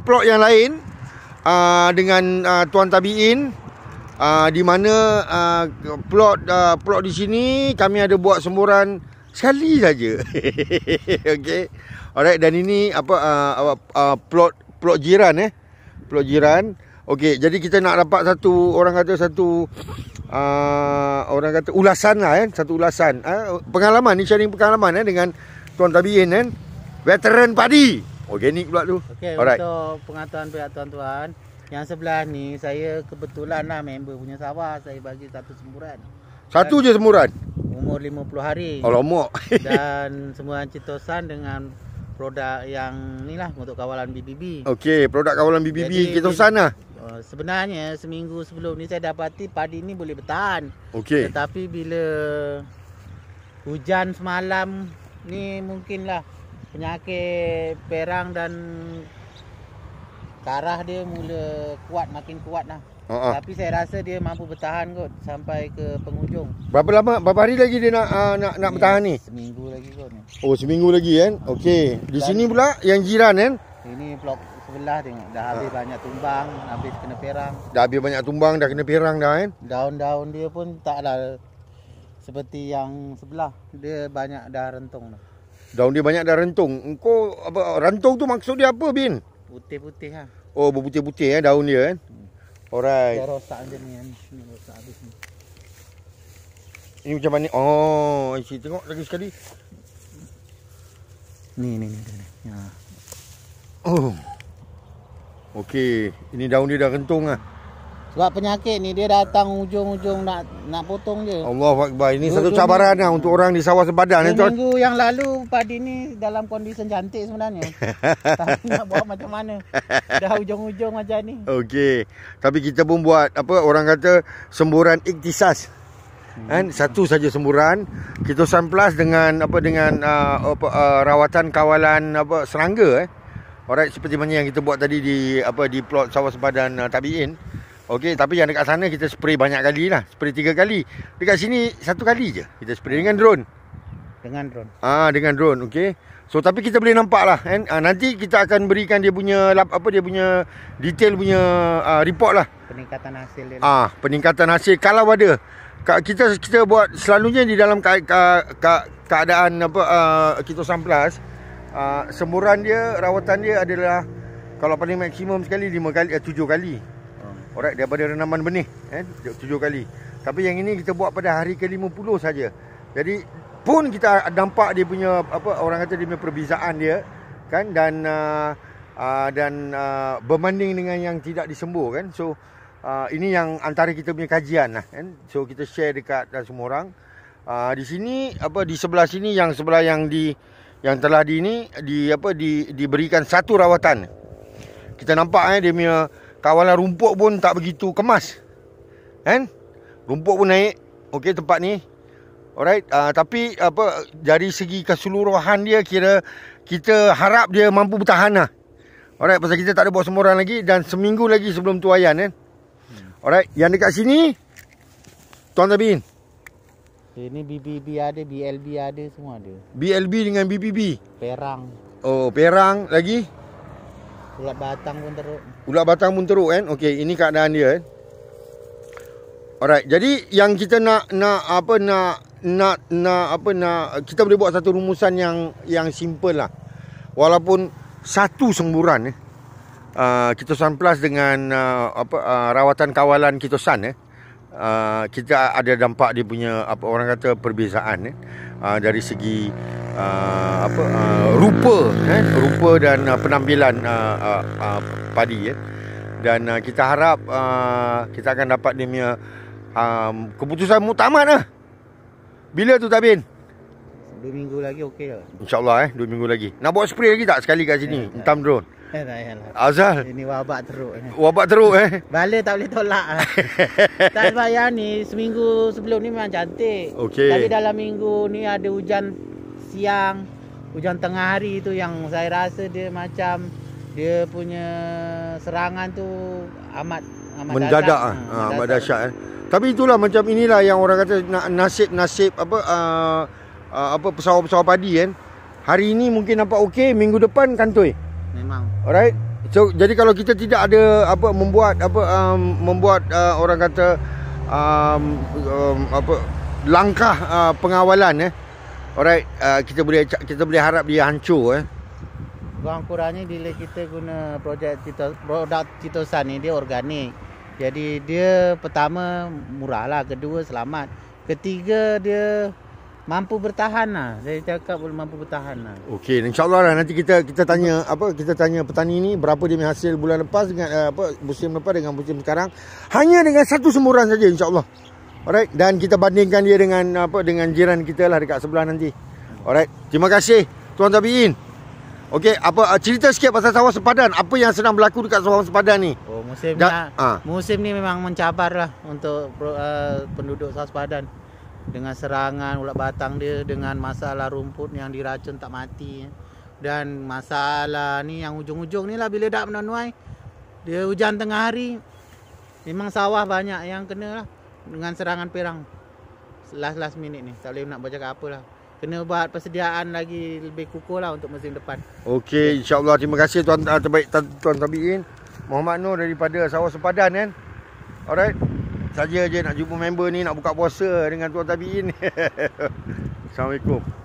plot yang lain uh, dengan uh, tuan tabiin uh, di mana uh, plot uh, plot di sini kami ada buat semburan sekali saja. okey. Alright dan ini apa uh, uh, plot plot jiran eh. Plot jiran. Okey, jadi kita nak dapat satu orang kata satu uh, orang kata ulasan lah kan, satu ulasan. Uh, pengalaman ni sharing pengalaman eh dengan tuan tabiin kan. Veteran padi. Organik pula tu. Okey, Alright. untuk pengetahuan pihak tuan-tuan, yang sebelah ni saya kebetulan lah member punya sawah, saya bagi satu semburan. Satu je semburan. Umur 50 hari. Alamak. Dan semburan citosan dengan produk yang ni lah untuk kawalan BBB. Okey, produk kawalan BBB kita sana. Uh, sebenarnya seminggu sebelum ni saya dapati padi ni boleh bertahan. Okey. Tetapi bila hujan semalam ni mungkinlah penyakit perang dan karah dia mula kuat makin kuat lah. Ha Tapi saya rasa dia mampu bertahan kot sampai ke penghujung. Berapa lama berapa hari lagi dia nak uh, nak nak bertahan ni? Seminggu lagi kot ni. Oh, seminggu lagi kan. Okey. Di sini pula yang jiran kan. Ini blok sebelah tengok dah habis banyak tumbang, habis kena perang. Dah habis banyak tumbang, dah kena pirang dah kan. Daun-daun dia pun taklah seperti yang sebelah. Dia banyak dah rentung dah. Daun dia banyak dah rentung. Engkau apa rentung tu maksud dia apa, Bin? Putih-putih lah. Oh, berputih-putih eh daun dia kan. Dia Alright. rosak je ni kan. Ni rosak habis ni. Ini macam mana? Oh, isi tengok lagi sekali. Ni ni ni. ni. ni. Ha. Oh. Okey, ini daun dia dah rentung ah. Sebab penyakit ni dia datang ujung-ujung nak nak potong je. Allahu akbar. Ini Dua- satu cabaran lah untuk orang di sawah Dua tuan. minggu yang lalu padi ni dalam kondisi cantik sebenarnya. Tapi nak buat macam mana? Dah ujung-ujung macam ni. Okey. Tapi kita pun buat apa orang kata semburan iktisas. Kan satu saja semburan kita plus dengan apa dengan uh, apa uh, rawatan kawalan apa serangga eh. Alright seperti mana yang kita buat tadi di apa di plot sawah sepadan uh, tabiin. Okey tapi yang dekat sana kita spray banyak kali lah. Spray tiga kali. Dekat sini satu kali je. Kita spray dengan drone. Dengan drone. Ah dengan drone okey. So tapi kita boleh nampak lah kan. Ah, nanti kita akan berikan dia punya lap, apa dia punya detail punya ah, report lah. Peningkatan hasil dia. Ah peningkatan hasil kalau ada. Kita kita buat selalunya di dalam ka, ka, ka, keadaan apa uh, kita samplas uh, semburan dia rawatan dia adalah kalau paling maksimum sekali 5 kali uh, 7 kali. Alright daripada renaman benih kan 7 kali. Tapi yang ini kita buat pada hari ke-50 saja. Jadi pun kita nampak dia punya apa orang kata dia punya perbezaan dia kan dan uh, uh, dan uh, berbanding dengan yang tidak disembuh kan. So uh, ini yang antara kita punya kajian lah kan. So kita share dekat uh, semua orang. Uh, di sini apa di sebelah sini yang sebelah yang di yang telah di ini di apa di diberikan satu rawatan. Kita nampak eh dia punya kawalan rumput pun tak begitu kemas. Kan? Rumput pun naik. Okey tempat ni. Alright, uh, tapi apa dari segi keseluruhan dia kira kita harap dia mampu bertahan lah. Alright, pasal kita tak ada buat semua orang lagi dan seminggu lagi sebelum tuayan kan. Alright, yang dekat sini Tuan Tabin, Ini BBB ada, BLB ada, semua ada. BLB dengan BPB. Perang. Oh, perang lagi. Ulat batang pun teruk. Ulat batang pun teruk kan. Okey, ini keadaan dia kan. Alright, jadi yang kita nak nak apa nak nak nak apa nak kita boleh buat satu rumusan yang yang simple lah. Walaupun satu semburan eh. Uh, kitosan plus dengan uh, apa uh, rawatan kawalan kitosan eh. Uh, kita ada dampak dia punya apa orang kata perbezaan eh. Uh, dari segi uh, apa uh, rupa eh rupa dan uh, penampilan uh, uh, uh, padi eh. Dan uh, kita harap uh, kita akan dapat dia punya um, keputusan muktamad lah. Bila tu Tabin? Dua minggu lagi okey lah. InsyaAllah eh, dua minggu lagi. Nak buat spray lagi tak sekali kat sini? Ya, Entam drone. Eh, tak payahlah. Azal, Ini wabak teruk. ni. wabak teruk eh. Bala tak boleh tolak. ah. tak sebab yang ni seminggu sebelum ni memang cantik. Okey. Tapi dalam minggu ni ada hujan siang, hujan tengah hari tu yang saya rasa dia macam dia punya serangan tu amat amat Mendadak ah. dahsyat. Ha, amat dahsyat eh. Tapi itulah macam inilah yang orang kata na- nasib-nasib apa uh, uh, apa pesawat-pesawat padi kan. Hari ini mungkin nampak okey, minggu depan kantoi. Memang. Alright. So jadi kalau kita tidak ada apa membuat apa um, membuat uh, orang kata um, um, apa langkah uh, pengawalan eh. Alright, uh, kita boleh kita boleh harap dia hancur eh. Kurang-kurangnya bila kita guna projek Cito, produk Citosan ni dia organik. Jadi dia pertama murah lah, kedua selamat. Ketiga dia mampu bertahan lah. Saya cakap boleh mampu bertahan lah. Okey, insyaAllah lah nanti kita kita tanya apa kita tanya petani ni berapa dia hasil bulan lepas dengan uh, apa musim lepas dengan musim sekarang. Hanya dengan satu semburan saja insyaAllah. Alright, dan kita bandingkan dia dengan apa dengan jiran kita lah dekat sebelah nanti. Alright, terima kasih Tuan Tabiin. Okey, apa uh, cerita sikit pasal sawah sepadan. Apa yang sedang berlaku dekat sawah sepadan ni? Oh, musim ni, ha. musim ni memang mencabar lah untuk uh, penduduk sawah sepadan dengan serangan ulat batang dia dengan masalah rumput yang diracun tak mati. Dan masalah ni yang ujung-ujung ni lah bila dak menuai dia hujan tengah hari memang sawah banyak yang kena lah dengan serangan perang. Last last minute ni tak boleh nak baca apa lah. Kena buat persediaan lagi lebih kukuh lah untuk musim depan. Okey, insyaAllah. Terima kasih tuan uh, terbaik tuan Tabiin. Muhammad Nur daripada Sawah Sepadan kan? Alright saja je nak jumpa member ni nak buka puasa dengan tuan tabiin. Assalamualaikum.